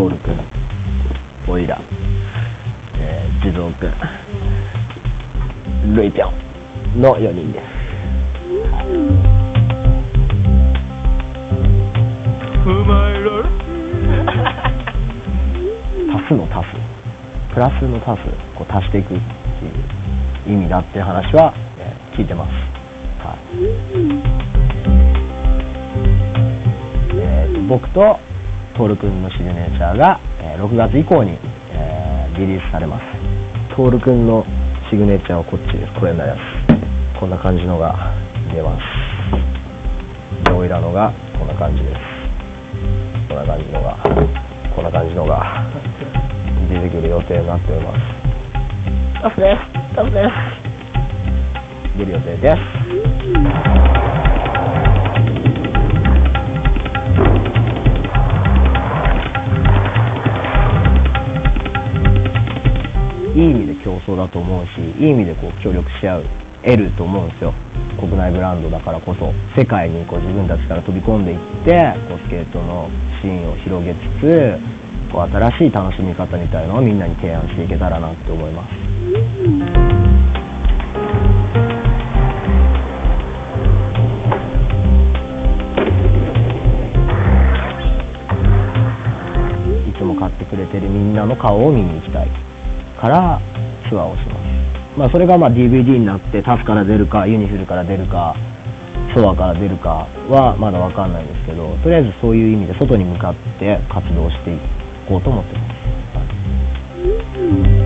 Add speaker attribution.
Speaker 1: トール君、オイラ、えー、地蔵君、ルイぴょんの4人です。
Speaker 2: お前ら
Speaker 1: 足すの足す。プラスの足す、こう足していくっていう意味だっていう話は、えー聞いてます。はい。えーと僕とトール君のシグネチャーが、えー6月以降に、えーリリースされます。トール君のシグネチャーはこっちです。これになります。こんな感じのが出ます。でオイラのがこんな感じです。こんな感じのが、こんな感じのが出てくる予定になっております。タフです。タフです。出る予定です。いい意味で競争だと思うし、いい意味でこう協力し合う、得ると思うんですよ。国内ブランドだからこそ、世界にこう自分たちから飛び込んでいって、こうスケートのシーンを広げつつ、こう新しい楽しみ方みたいのをみんなに提案していけたらなって思います。いつも買ってくれてるみんなの顔を見に行きたいからツアーをします。まあそれがま DVD になってタフから出るかユニフルから出るかソアから出るかはまだ分かんないですけどとりあえずそういう意味で外に向かって活動していこうと思ってます。はい